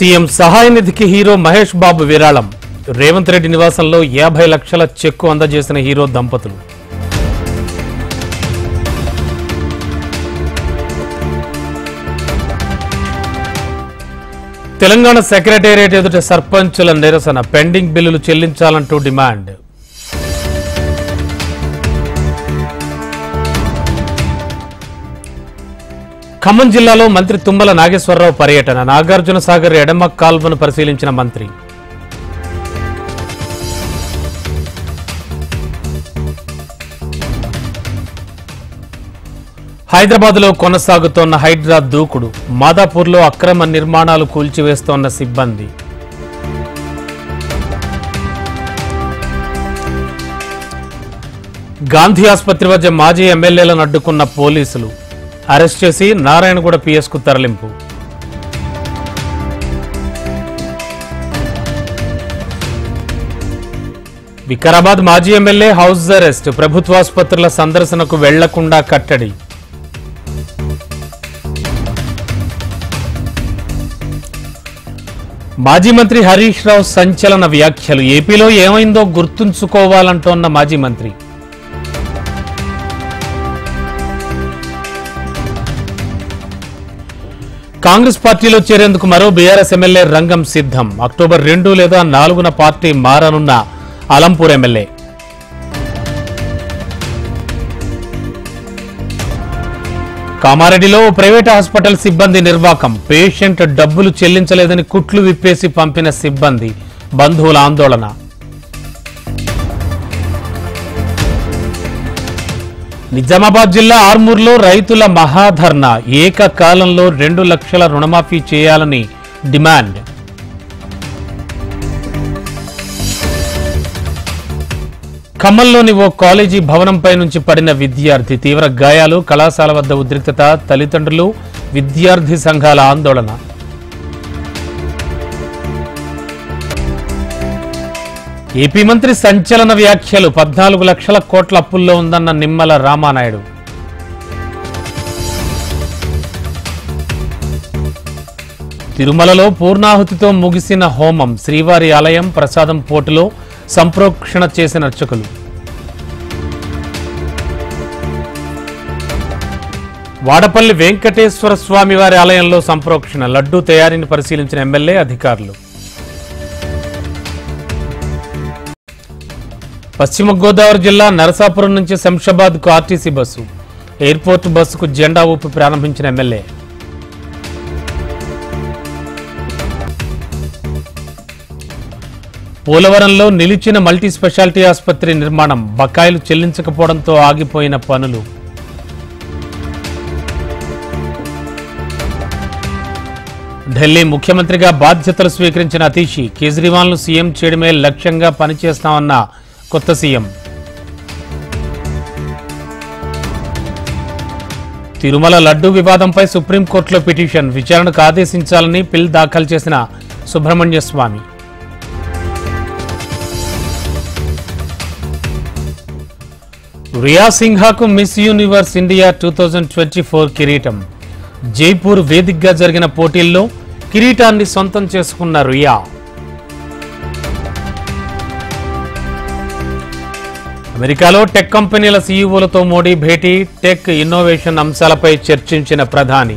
CM సహాయ నిధికి hero Mahesh Babu విరాళం. రేవంత్ రెడ్డి నివాసంలో యాభై లక్షల చెక్కు అందజేసిన హీరో దంపతులు. తెలంగాణ సెక్రటేరియట్ ఎదుట సర్పంచుల నిరసన. పెండింగ్ బిల్లులు చెల్లించాలంటూ డిమాండ్. ఖమ్మం జిల్లాలో మంత్రి తుమ్మల నాగేశ్వరరావు పర్యటన. నాగార్జున సాగర్ ఎడమ కాల్వను పరిశీలించిన మంత్రి. హైదరాబాద్లో కొనసాగుతోన్న హైడ్రా దూకుడు. మాదాపూర్లో అక్రమ నిర్మాణాలు కూల్చివేస్తోన్న సిబ్బంది. గాంధీ ఆసుపత్రి వద్ద మాజీ ఎమ్మెల్యేలను అడ్డుకున్న పోలీసులు. అరెస్ట్ చేసి నారాయణగూడ పిఎస్కు తరలింపు. వికారాబాద్ మాజీ ఎమ్మెల్యే హౌస్ అరెస్ట్ ప్రభుత్వాసుపత్రుల సందర్శనకు వెళ్ళకుండా కట్టడి. మాజీ మంత్రి హరీష్ రావు సంచలన వ్యాఖ్యలు. ఏపీలో ఏమైందో గుర్తుంచుకోవాలంటోన్న మాజీ మంత్రి. కాంగ్రెస్ పార్టీలో చేరేందుకు మరో బీఆర్ఎస్ ఎమ్మెల్యే రంగం సిద్ధం. అక్టోబర్ రెండు లేదా నాలుగున పార్టీ మారనున్న అలంపూర్ ఎమ్మెల్యే. కామారెడ్డిలో ప్రైవేట్ హాస్పిటల్ సిబ్బంది నిర్వాకం. పేషెంట్ డబ్బులు చెల్లించలేదని కుట్లు విప్పేసి పంపిన సిబ్బంది బంధువుల ఆందోళన. నిజామాబాద్ జిల్లా ఆర్మూర్లో రైతుల మహాధర్నా ఏకకాలంలో రెండు లక్షల రుణమాఫీ చేయాలని డిమాండ్. ఖమ్మంలోని ఓ కాలేజీ భవనంపై నుంచి పడిన విద్యార్థి తీవ్ర గాయాలు కళాశాల వద్ద ఉద్రిక్తత తల్లిదండ్రులు విద్యార్థి సంఘాల ఆందోళన. ఏపీ మంత్రి సంచలన వ్యాఖ్యలు పద్నాలుగు లక్షల కోట్ల అప్పుల్లో ఉందన్న నిమ్మల రామానాయుడు. తిరుమలలో పూర్ణాహుతితో ముగిసిన హోమం శ్రీవారి ఆలయం ప్రసాదం పోటులో సంప్రోక్షణ చేసిన అర్చకులు. వాడపల్లి వెంకటేశ్వర స్వామివారి ఆలయంలో సంప్రోక్షణ లడ్డూ తయారీని పరిశీలించిన ఎమ్మెల్యే అధికారులు. పశ్చిమ గోదావరి జిల్లా నరసాపురం నుంచి శంషాబాద్కు ఆర్టీసీ బస్సు. ఎయిర్పోర్ట్ బస్సుకు జెండా ఊపి ప్రారంభించిన ఎమ్మెల్యే. పోలవరంలో నిలిచిన మల్టీ స్పెషాలిటీ ఆసుపత్రి నిర్మాణం బకాయిలు చెల్లించకపోవడంతో ఆగిపోయిన పనులు. ఢిల్లీ ముఖ్యమంత్రిగా బాధ్యతలు స్వీకరించిన అతీషి కేజ్రీవాల్ను సీఎం చేయడమే లక్ష్యంగా పనిచేస్తామన్న కొత్త సీఎం. తిరుమల లడ్డూ వివాదంపై సుప్రీంకోర్టులో పిటిషన్. విచారణకు ఆదేశించాలని పిల్ దాఖలు చేసిన Subramanya Swamy. Rhea సింహాకు Miss Universe India two thousand twenty four కిరీటం. జైపూర్ వేదికగా జరిగిన పోటీల్లో కిరీటాన్ని సొంతం చేసుకున్న రియా. అమెరికాలో టెక్ కంపెనీల సీఈఓలతో మోడీ భేటీ టెక్ ఇన్నోవేషన్ అంశాలపై చర్చించిన ప్రధాని.